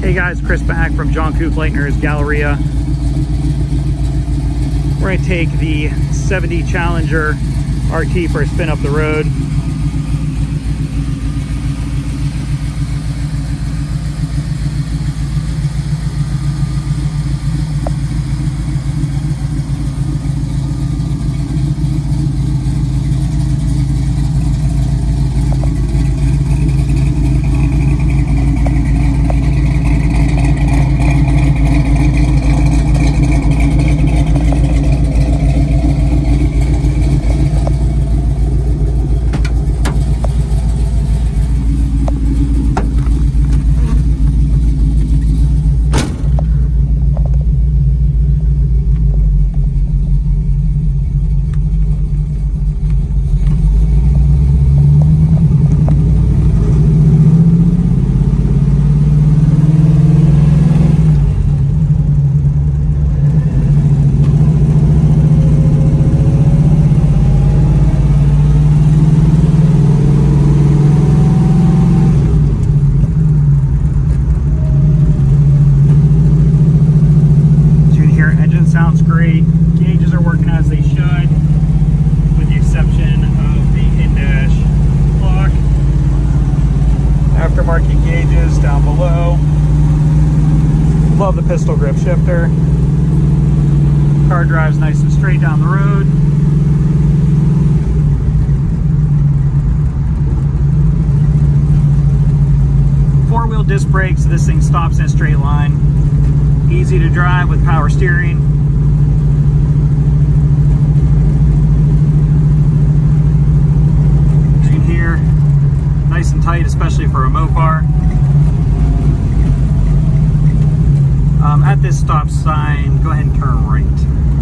Hey guys, Chris back from John Leitner's Galleria. We're gonna take the 70 Challenger RT for a spin up the road. Sounds great. Gauges are working as they should, with the exception of the in-dash clock. Aftermarket gauges down below. Love the pistol grip shifter. Car drives nice and straight down the road. Four-wheel disc brakes, this thing stops in a straight line. Easy to drive with power steering. As you can hear, nice and tight, especially for a Mopar. Um, at this stop sign, go ahead and turn right.